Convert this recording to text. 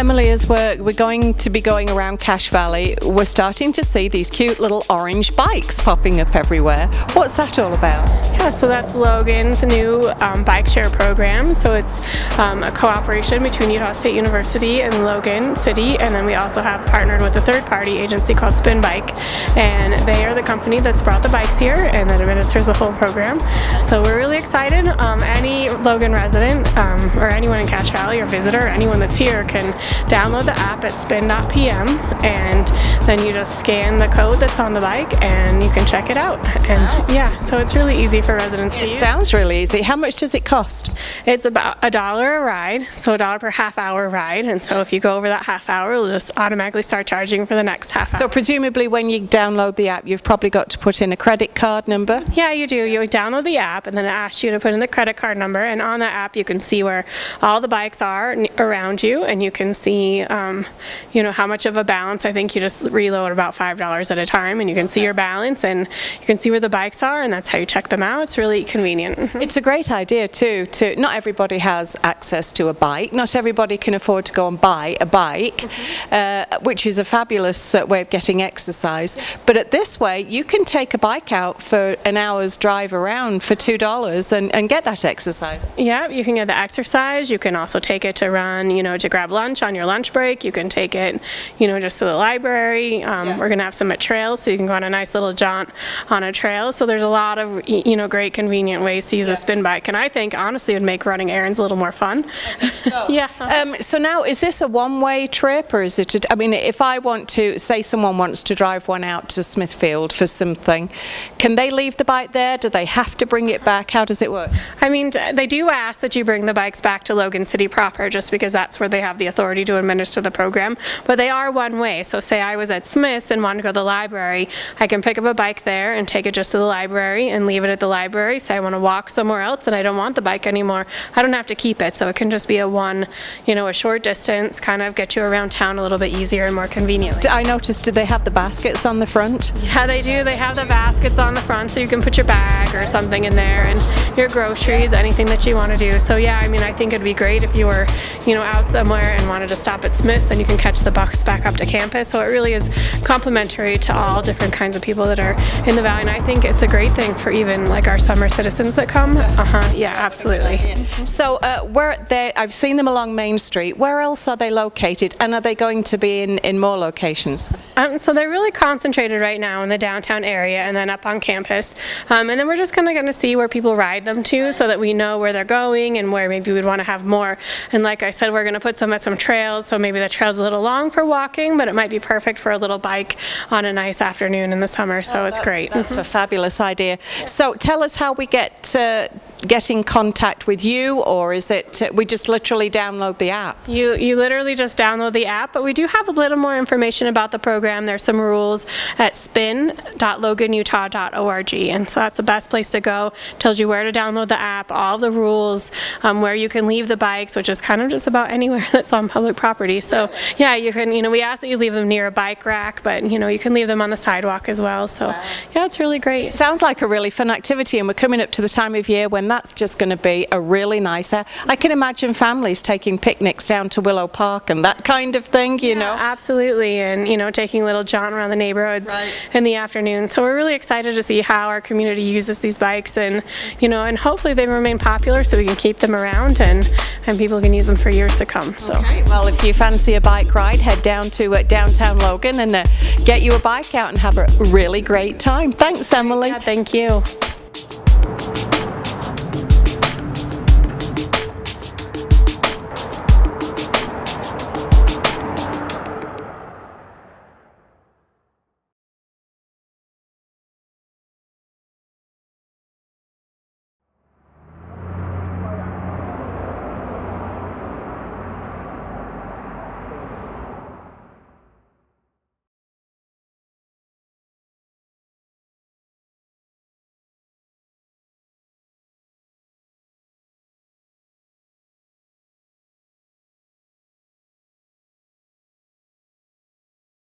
Emily, as we're, we're going to be going around Cache Valley, we're starting to see these cute little orange bikes popping up everywhere. What's that all about? Yeah, so that's Logan's new um, bike share program. So it's um, a cooperation between Utah State University and Logan City, and then we also have partnered with a third party agency called Spin Bike, and they are the company that's brought the bikes here and that administers the whole program. So we're really excited. Um, any Logan resident um, or anyone in Cache Valley or visitor, anyone that's here can download the app at spin.pm and then you just scan the code that's on the bike and you can check it out. And Wow. yeah, so it's really easy for residents to It use. sounds really easy. How much does it cost? It's about a dollar a ride, so a dollar per half hour ride. And so if you go over that half hour, it'll just automatically start charging for the next half hour. So presumably when you download the app, you've probably got to put in a credit card number. Yeah, you do. You download the app, and then it asks you to put in the credit card number. And on that app, you can see where all the bikes are around you, and you can see, um, you know, how much of a balance. I think you just reload about five dollars at a time, and you can see your balance, and you can see where the bikes are, and that's how you check them out. It's really convenient. Mhm. It's a great idea too. To not everybody has access to a bike. Not everybody can afford to go and buy a bike, uh, which is a fabulous uh, way of getting exercise. But at this way, you can take a bike out for an hour's drive around for two dollars and, and get that exercise. Yeah, you can get the exercise. You can also take it to run, you know, to grab lunch on your lunch break. You can take it, you know, just to the library. Um, Yeah. We're going to have some at trails, so you can go on a nice little jaunt on a trail. So there's a lot of, you know, great convenient ways to use a spin bike. And I think, honestly, it would make running errands a little more fun. yeah. Um, so now, is this a one-way trip, or is it? A, I mean, if I want to, say, someone wants to drive one out to Smithfield for something, can they leave the bike there? Do they have to bring it back? How does it work? I mean, they do ask that you bring the bikes back to Logan City proper, just because that's where they have the authority to administer the program. But they are one way. So, say I was at Smith's and wanted to go to the library, I can pick up a bike there and take it just to the library and leave it at the library. Say I want to walk somewhere else and I don't want the bike anymore, I don't have to keep it. So it can just be a one, you know, a short distance, kind of get you around town a little bit easier and more conveniently. I noticed, do they have the baskets on the front? Yeah, they do. They have the baskets on the front so you can put your bag or something in there and your groceries, anything that you want to do. So yeah, I mean, I think it'd be great if you were, you know, out somewhere and wanted to stop at Smith's, then you can catch the bus back up to campus. So it really is complimentary to all different kinds of people that are in the valley. And I think it's a great thing for even like our summer citizens that come. Uh huh. Yeah, absolutely. So, uh, where they, I've seen them along Main Street. Where else are they located, and are they going to be in, in more locations? Um, so they're really concentrated right now in the downtown area and then up on campus. Um, and then we're just kind of going to see where people ride them to so that we know where they're going and where maybe we'd want to have more. And like I said, we're going to put some at some trails. So maybe the trail's a little long for walking, but it might be perfect for a little bike on a nice afternoon in the summer. So it's great. That's a fabulous idea. So, tell us how we get uh, get in contact with you, or is it uh, we just literally download the app? You, you literally just download the app, but we do have a little more information about the program. There's some rules at spin.loganutah.org, and so that's the best place to go. Tells you where to download the app, all the rules, um, where you can leave the bikes, which is kind of just about anywhere that's on public property. So yeah, you can, you know, we ask that you leave them near a bike rack, but you know, you can leave them on the sidewalk as well. So yeah, it's really great. Sounds like a really fun activity, and we're coming up to the time of year when that's just going to be a really nice. Uh, I can imagine families taking picnics down to Willow Park and that kind of thing. You know. Absolutely, and you know, taking a little jaunt around the neighborhoods Right. in the afternoon. So we're really excited to see how our community uses these bikes, and you know, and hopefully they remain popular so we can keep them around and and people can use them for years to come. So. Okay, well, if you fancy a bike ride, head down to uh, downtown Logan and uh, get you a bike out and have a really great time. Thanks, Emily. Yeah, thank you.